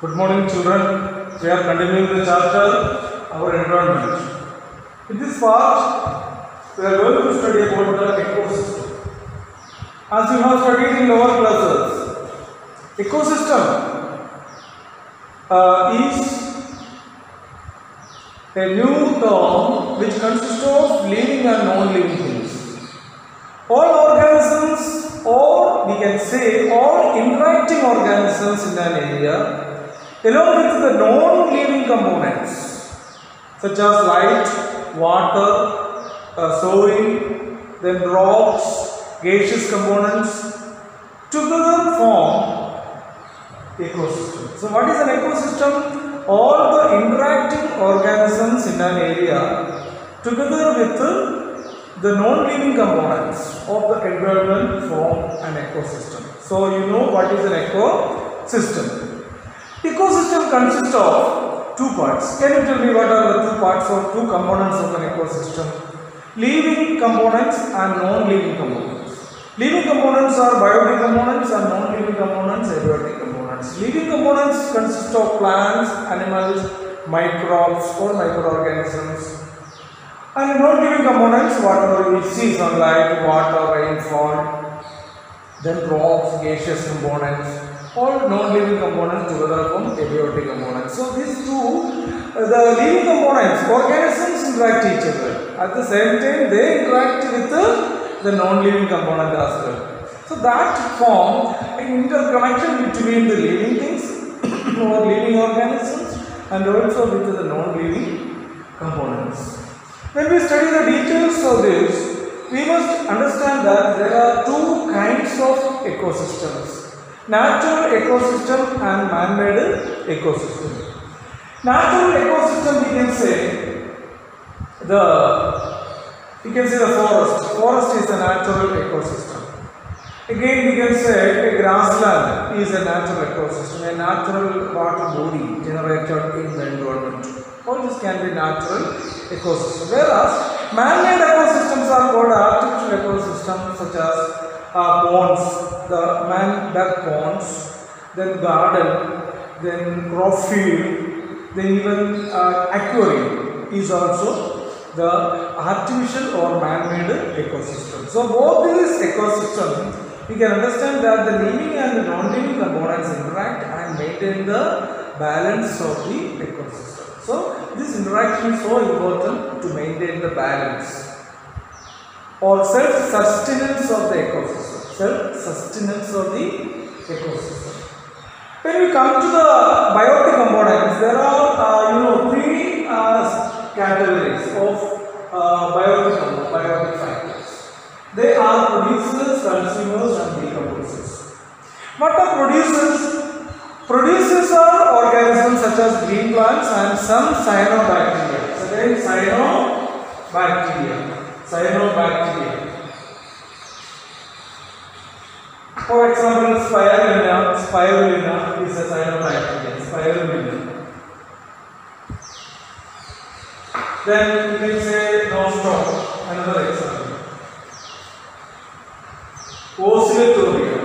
Good morning, children. We are continuing the chapter Our Environment. In this part, we are going to study about the ecosystem. As you have studied in lower classes, ecosystem uh, is a new term which consists of living and non-living things. All organisms, or we can say all interacting organisms in an area, along with the non-living components such as light, water, uh, soil, then rocks, gaseous components, together form ecosystem. So what is an ecosystem? All the interacting organisms in an area together with the non-living components of the environment form an ecosystem. So you know what is an ecosystem. Ecosystem consists of two parts. Can you tell me what are the two parts or two components of an ecosystem? Living components and non-living components. Living components are biotic components and non-living components abiotic components. Living components consist of plants, animals, microbes or microorganisms. And non-living components, whatever we see, sunlight, water, rainfall, then rocks, gaseous components, all non-living components together form abiotic components. So these two, uh, the living components, organisms interact each other. At the same time, they interact with the, the non-living component as well. So that form an interconnection between the living things or living organisms and also with the non-living components. When we study the details of this, we must understand that there are two kinds of ecosystems. Natural ecosystem and man-made ecosystem. Natural ecosystem we can say the we can say the forest. Forest is a natural ecosystem. Again, we can say a grassland is a natural ecosystem, a natural water body generated in the environment. All this can be natural ecosystem. Whereas man-made ecosystems are called artificial ecosystems such as uh, ponds, the man dug ponds, then garden, then crop field, then even uh, aquarium is also the artificial or man-made ecosystem. So both these ecosystems we can understand that the living and the non-living components interact and maintain the balance of the ecosystem. So this interaction is so important to maintain the balance or self-sustenance of the ecosystem. Self-sustenance of the ecosystem. When we come to the biotic components, there are uh, you know three uh, categories of uh, biotic biotic factors. They are producers, consumers, and decomposers. What are producers? Producers are organisms such as green plants and some cyanobacteria. So again, cyanobacteria. Cyanobacteria. For example, spirulina, spirulina is a cyanobacteria. Spirulina. Then you can say nostoc, another example. Oscillatoria.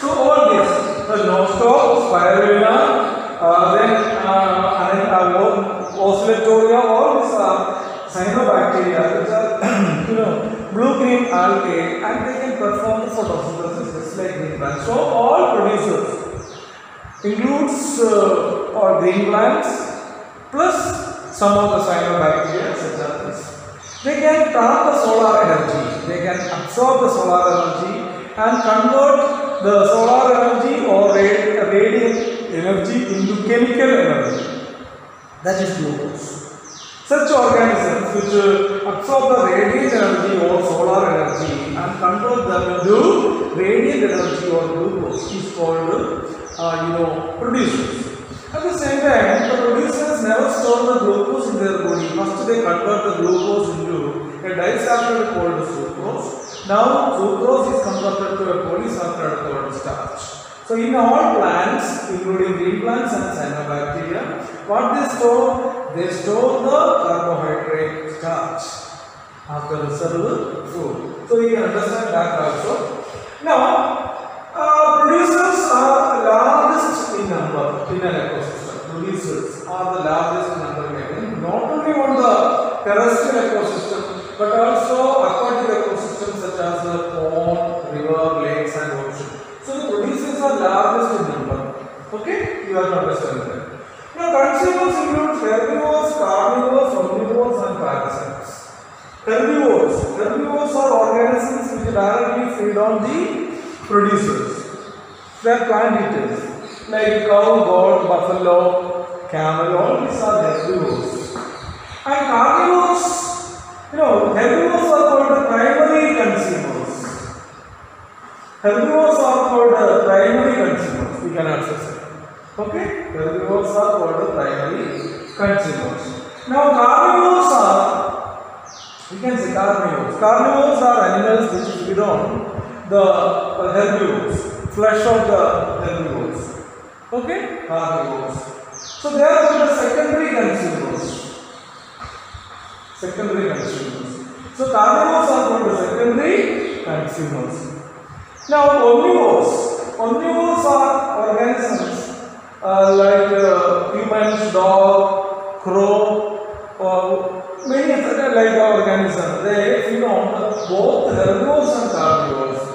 So all this, the nostoc, spirulina, uh, then uh, and, uh, oscillatoria, all these are cyanobacteria which are you know and they can perform the photosynthesis just like green plants. So all producers includes uh, all green plants plus some of the cyanobacteria such as this. They can trap the solar energy, they can absorb the solar energy and convert the solar energy or ra- radiant energy into chemical energy. That is glucose. Such organisms which uh, absorb the radiant energy or solar energy and convert them into radiant energy or glucose is called, uh, you know, producers. At the same time, the producers never store the glucose in their body. First, they convert the glucose into a disaccharide called sucrose. Now, sucrose is converted to a polysaccharide called starch. So, in all plants, including green plants and cyanobacteria, what they store? They store the carbohydrate starch after the serve food. So, you understand that also. Now, uh, producers are the largest in number in an ecosystem. Producers are the largest in number not only on the terrestrial ecosystem but also aquatic ecosystems such as the pond, Plant. Like cow, goat, buffalo, camel, all these are herbivores. And carnivores, you know, herbivores are called the primary consumers. Herbivores are called the primary consumers, we can say. Okay? Herbivores are called the primary consumers. Now, carnivores are we can say carnivores. Carnivores are animals which feed on the herbivores, flesh of the herbivores. Okay? Carnivores. So they are the secondary consumers. Secondary consumers. So carnivores are called the secondary consumers. Now omnivores. Omnivores are organisms uh, like uh, humans, dog, crow, or many other like organisms. They feed on both herbivores and carnivores.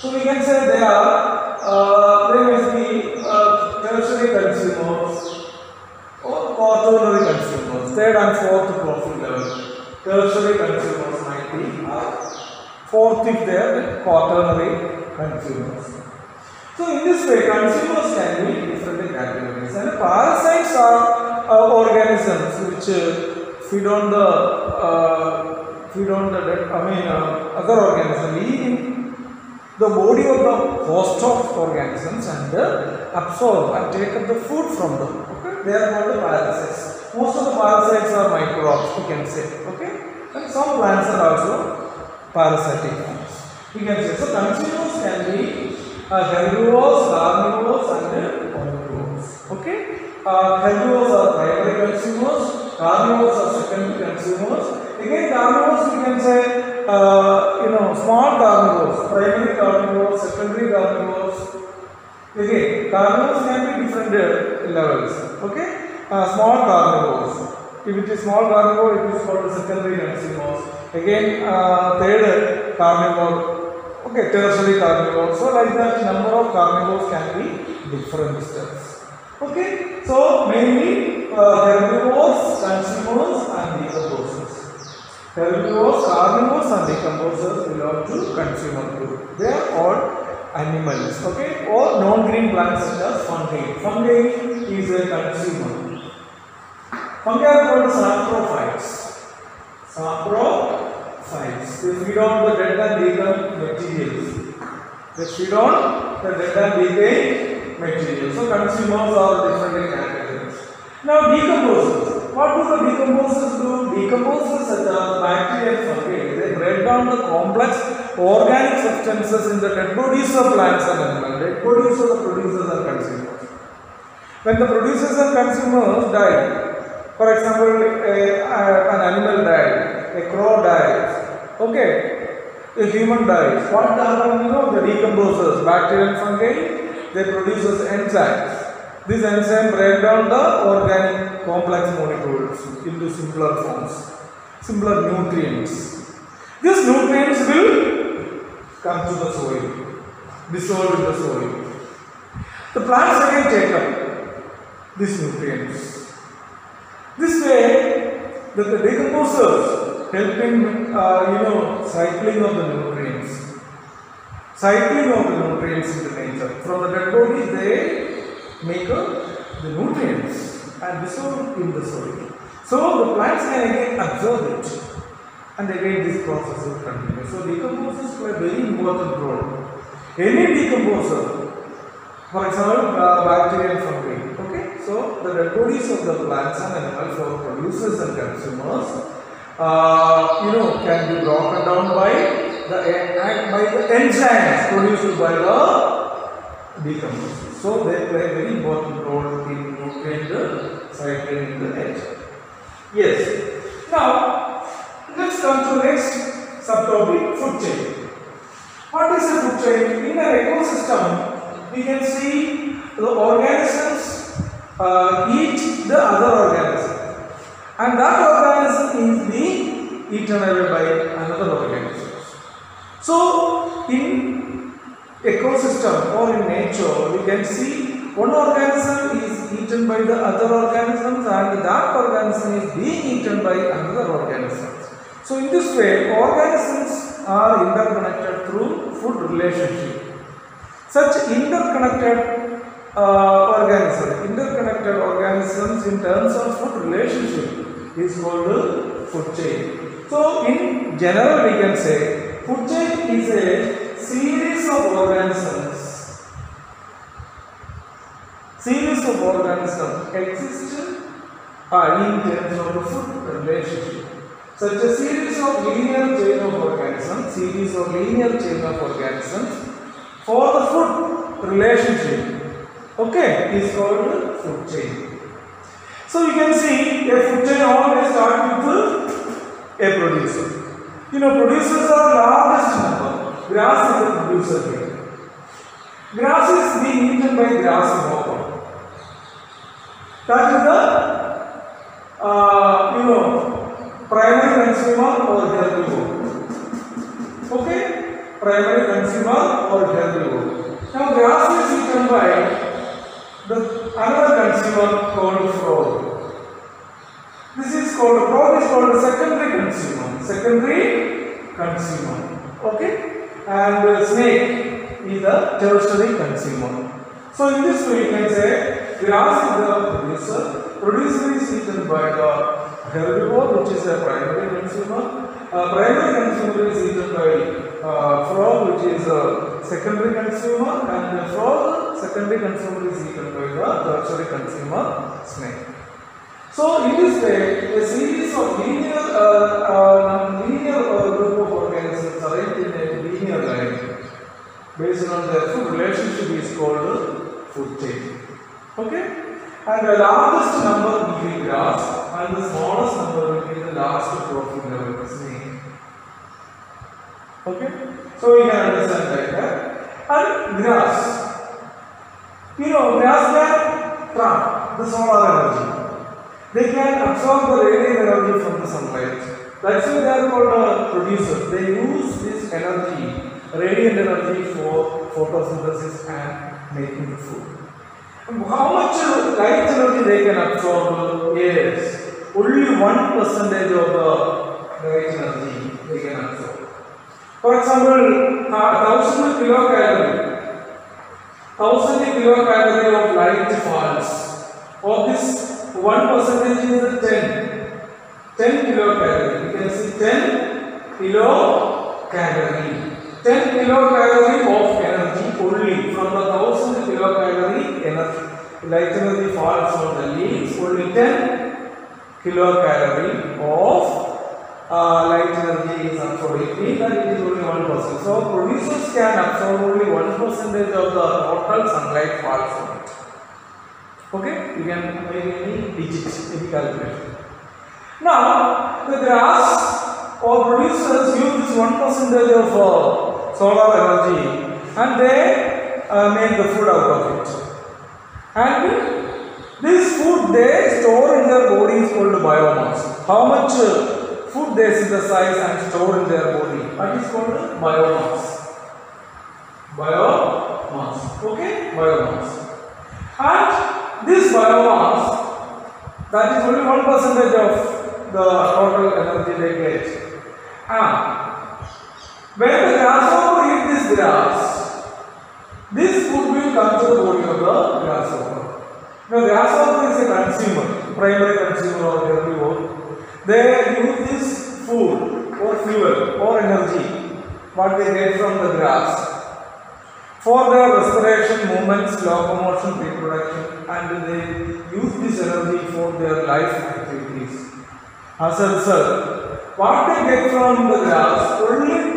So we can say they are uh, they must be uh, tertiary consumers or quaternary consumers. Third and fourth trophic level. Tertiary consumers might be uh, fourth if they are quaternary consumers. So in this way, consumers can be different categories. And parasites are uh, organisms which uh, feed on the uh, feed on the dead, I mean uh, other organisms, the body of the host of organisms and uh, absorb and take up the food from them. Okay, they are called the parasites. Most of the parasites are microbes, we can say. Okay, and some plants are also parasitic plants. We can say so. Consumers can be uh, herbivores, carnivores, and omnivores. Okay, uh, herbivores are primary consumers, carnivores are secondary consumers. Again, carnivores we can say uh, you know small carnivores, primary carnivores, secondary carnivores. Again, carnivores can be different levels. Okay, uh, small carnivores. If it is small carnivore, it is called secondary consumers. Again, uh, third carnivore. Okay, tertiary carnivore. So like that, number of carnivores can be different steps. Okay, so mainly uh, herbivores, consumers, and decomposers. Herbivores, carnivores, and decomposers belong to consumer group. They are all animals. Okay, or non-green plants such as fungi. Fungi is a consumer. Fungi are called saprophytes. Saprophytes. They feed on the dead and decaying materials. They feed on the dead and decaying materials. So consumers are different categories. Now decomposers. What do the decomposers do? Decomposers as bacteria and fungi, they break down the complex organic substances in the dead bodies of plants and animals. Dead bodies of the producers and consumers. When the producers and consumers die, for example, a, a- an animal died, a crow died, okay, a human dies. What happens? You know, the decomposers, bacteria fungi, they produce enzymes. These enzymes break down the organic complex molecules into simpler forms, simpler nutrients. These nutrients will come to the soil, dissolve in the soil. The plants again take up these nutrients. This way, that the decomposers helping, uh, you know, cycling of the nutrients, cycling of the nutrients in the nature. From the dead bodies, they make uh, the nutrients and dissolve in the soil. So the plants can again absorb it, and again this process will continue. So decomposers play a very important role. Any decomposer for example, uh, bacteria and fungi. So the dead of the plants and animals for producers and consumers, uh, you know, can be broken down by the by the enzymes produced by the decomposers. So they play a very important role in nutrient cycling in the nature. Yes. Now let's come to next subtopic: food chain. What is a food chain? In an ecosystem, we can see the organisms uh, eat the other organism, and that organism is being eaten away by another organism. So, in ecosystem or in nature, we can see one organism is eaten by the other organisms, and that organism is being eaten by another organism. So, in this way, organisms are interconnected through food relationship. Such interconnected uh, organisms, interconnected organisms in terms of food relationship is called food chain. So, in general, we can say food chain is a series of organisms, series of organisms exist uh, in terms of food relationship. Such a series of linear chain of organisms, series of linear chain of organisms for the food relationship, okay, is called food chain. So you can see a food chain always start with a producer. You know, producers are largest number. Grass is a producer here. Grass is being eaten by grasshopper. That is the, uh, you know, primary consumer or herbivore. Okay? Primary consumer or herbivore. Now grass is eaten by the another consumer called frog. This is called frog is called a secondary consumer. Secondary consumer. Okay? And snake is a tertiary consumer. So in this way you can say grass is the producer. Producer is eaten by the herbivore which is a primary consumer. Uh, primary consumer is eaten by uh, frog which is a secondary consumer and frog secondary consumer is eaten by the tertiary consumer snake. So in this way, a series of linear, uh, uh, linear uh, group of organisms arranged in a linear line based on their food relationship is called food chain. Okay? And the largest number will be grass and the smallest number will be the last trophic level snake. Okay? So you can understand like that. And grass. You know, grass can trap the solar energy. They can absorb the radiant energy from the sunlight. That's why they are called uh, producers. They use this energy, radiant energy for photosynthesis and making the food. How much light energy they can absorb? Yes, only one percentage of the light energy they can absorb. For example, thousand kilocalorie, thousand kilocalorie of light falls. Of this, one percentage is ten. 10 kilocalorie. You can see 10 kilocalorie. 10 kilocalorie of energy only from the 1000 kilocalorie energy. Light energy falls on the leaves. Only 10 kilocalorie of uh, light energy is absorbed. It means that it is only 1%. So producers can absorb only 1% of the total sunlight falls on it. Okay? You can make any digits, any calculation. Now, the grass or producers use this one percentage of uh, solar energy and they uh, make the food out of it. And this food they store in their body is called biomass. How much food they synthesize and store in their body? That is called biomass. Biomass. Okay? Biomass. And this biomass that is only one percentage of the total energy they get. Ah, when the grasshopper eat this grass, this food will come to the body of the grasshopper. Now, grasshopper is a consumer, primary consumer or herbivore. They use this food or fuel or energy, what get from the grass, for their respiration, movements, locomotion, reproduction, and they use this energy for their life activities. As a result, what they get from the grass, only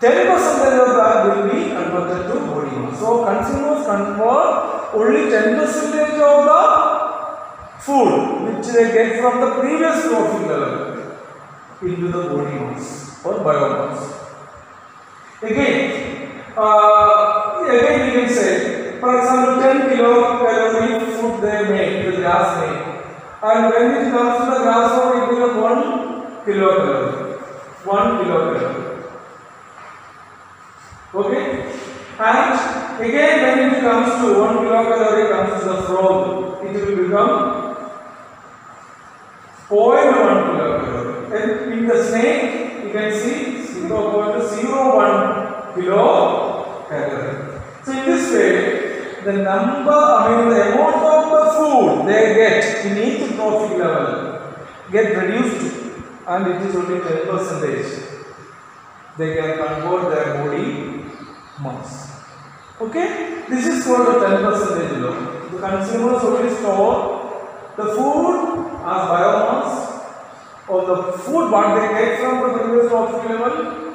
10% of that will be converted to body mass. So, consumers convert only 10% of the food which they get from the previous trophic level into the body mass or biomass. Again, uh, again we can say, for example, 10 kilocalorie food they make, the grass make. And when it comes to the grasshopper, it will be 1 kilocalorie. 1 kilocalorie. Okay? And again, when it comes to 1 kilocalorie comes to the frog, it will become 0.1 kilocalorie. And in the snake, you can see 0.01 kilocalorie. So in this way, the number, I mean the amount of the food they get in each trophic level get reduced and it is only 10 percentage. They can convert their body mass. Okay, this is called the 10 percentage law. The consumers only store the food as biomass or the food what they get from the previous trophic level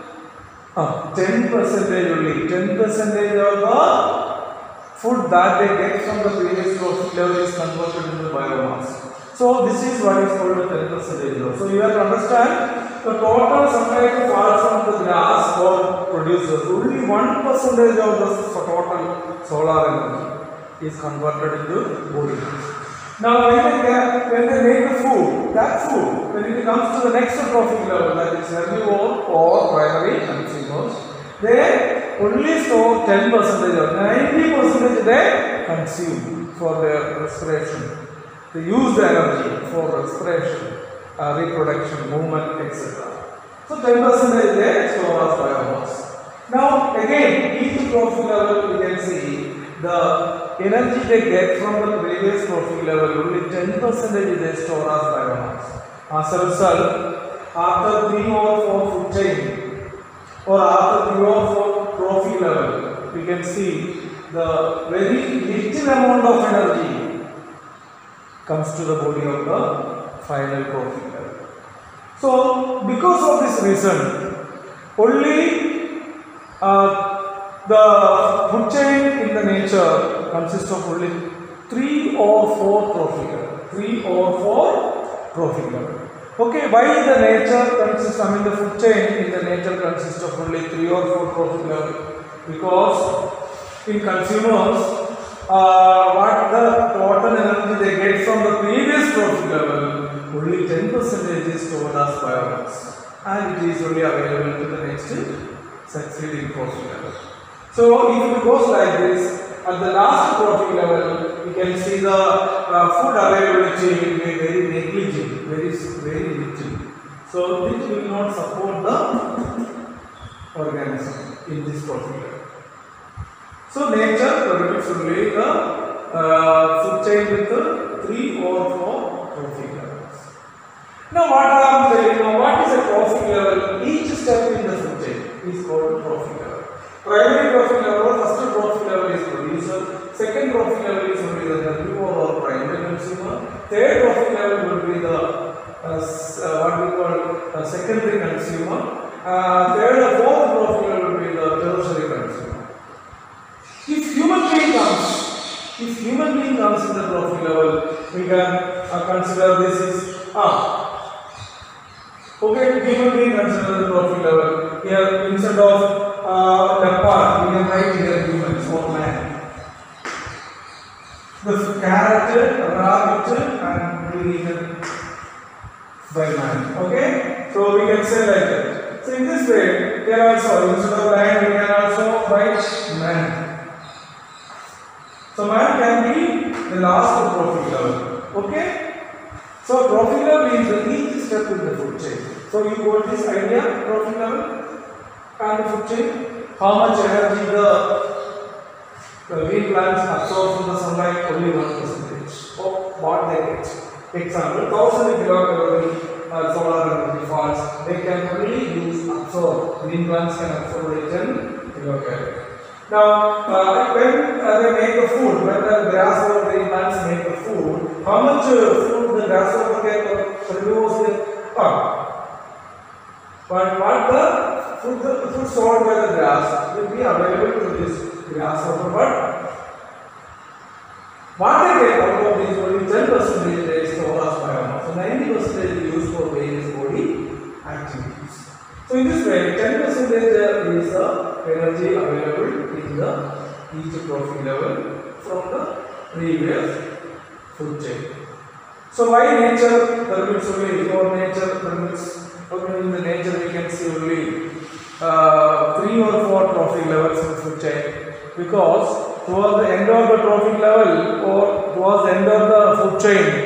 10 percentage only. 10 percentage of the food that they get from the previous trophic level is converted into biomass. So this is what is called the 10 percentage law. So you have to understand the total supply falls from the grass or producers only 1 percentage of the total solar energy is converted into body mass now, when they, get- when they make the food, that food, when it comes to the next trophic level, that is herbivore or primary consumers, they only store 10 percentage or 90 percentage they consume for their respiration. They use the energy for respiration, uh, reproduction, movement, etc. So 10 percentage they store as biomass. Now, again, each trophic level we can see the energy they get from the previous trophic level only 10 percentage they store as biomass. As a result, after 3 or 4 food chain or after 3 or 4 trophic level, we can see the very little amount of energy comes to the body of the final trophic level. So, because of this reason, only uh, the food chain in the nature consists of only three or four trophic level. Three or four trophic level. Okay, why the nature consists, I mean the food chain in the nature consists of only three or four trophic level? Because in consumers, uh, what the total energy they get from the previous trophic level, only 10 percent is stored as biomass and it is only available to the next succeeding trophic level. So if it goes like this, at the last trophic level, you can see the uh, food availability will be very negligible, very very little. So this will not support the organism in this trophic level. So nature prohibits only the uh, food chain with the three or four trophic levels. Now what I am telling you, what is a trophic level? Each step in the food chain is called trophic level. Primary trophic level, first trophic level is producer, second trophic level is only the herbivore or primary consumer, third trophic level would be the uh, s- uh, what we call uh, secondary consumer, uh, third or fourth trophic level would be the tertiary consumer. If human being comes, if human being comes in the trophic level, we can uh, consider this is ah. Okay, human being consider the trophic level. Here instead of uh, leopard, we can write here humans or man. The carrot, rabbit, and being eaten by man. Okay, so we can say like that. So in this way, here also instead of lion, we can also write man. So man can be the last trophic level. Okay? So level means the each step in the food chain. So you got this idea, trophic level and the food chain. How much energy the, the green plants absorb from the sunlight? Only one percentage of what they get example, thousand kilocalorie uh, solar energy falls, they can only use absorb. Wind plants can absorb only 10 kilocalorie. Now, uh, when uh, they make the food, when the grasshopper the plants make the food, how much uh, food the grasshopper can produce in pump? But what the food, the food stored by the grass will be available to this grasshopper. But what they get out of this only 10 percent 10% is used for various body activities. So in this way, 10% is the energy available in the heat level from the previous food chain. So why nature permits only, for nature permits, in the nature we can see only uh, 3 or 4 trophic levels in food chain because towards the end of the trophic level or towards the end of the food chain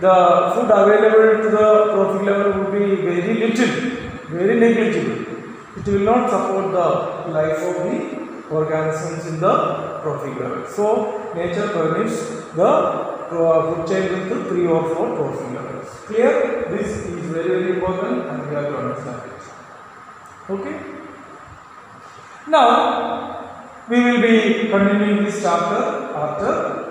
the food available to the trophic level would be very little very negligible. It will not support the life of the organisms in the trophic level. So nature permits the food chain into three or four trophic levels. Clear? This is very very important and we have to understand it. Okay? Now we will be continuing this chapter after